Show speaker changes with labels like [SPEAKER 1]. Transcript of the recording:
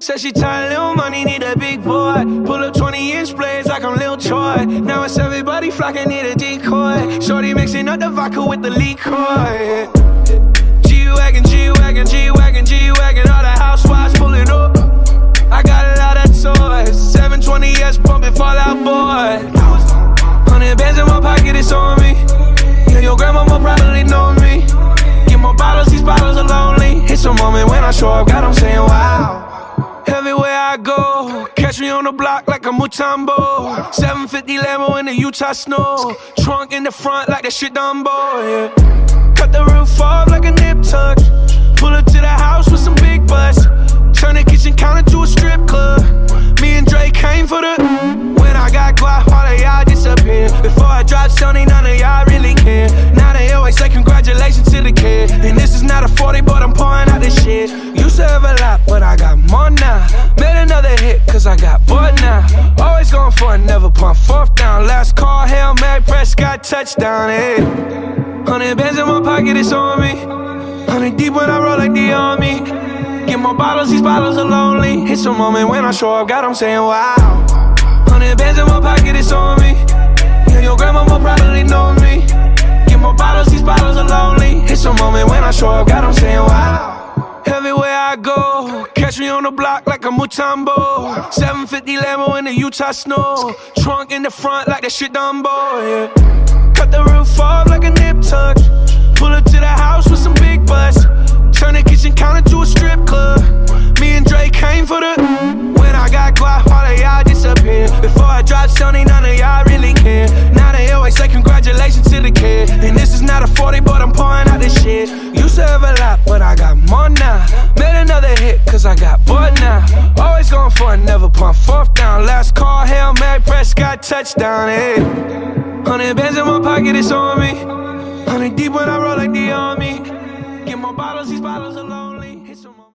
[SPEAKER 1] Said she tired, little money, need a big boy. Pull up 20 inch blades like I'm Lil Troy. Now it's everybody flocking, need a decoy. Shorty mixing up the vodka with the liquor. G Wagon, G Wagon, G Wagon, G Wagon. All the housewives pulling up. I got a lot of toys. 720S moment when I show up, God, I'm saying wow. Everywhere I go, catch me on the block like a Mutombo. 750 Lambo in the Utah snow. Trunk in the front like that shit Dumbo, yeah. Cut the roof off like a nip tuck. Pull up to the house with some big butts. Turn the kitchen counter to a strip club. Me and Drake came for the. When I got guap, all of y'all disappear. Before I dropped Stoney, none got bored now. Always going for it, never pump fourth down. Last call, Hail Mary, Prescott, touchdown, hey. Hundred bands in my pocket, it's on me. Hundred deep when I roll like the army. Get more bottles, these bottles are lonely. It's a moment when I show up, God, I'm saying wow. Hundred bands in my pocket, it's on me. Yeah, your grandma will probably know me. Get more bottles, these bottles are lonely. It's a moment when I show up, God, I'm saying wow. Everywhere I go, catch me on the block like a Mutombo. 750 Lambo in the Utah snow. Trunk in the front like that shit Dumbo, yeah. Cut the roof off like a nip tuck. Pull up to the house with some big butts. Turn the kitchen counter to a strip club. Me and Drake came for the. When I got guap, all of y'all disappear. Before I dropped Stoney, none of y'all really care. Now they always say congratulations to the kid. And this is not a 40, but I'm pouring out this shit. Used to have a lot, touchdown, hey. Hundred bands in my pocket, it's on me. Hundred deep when I roll like the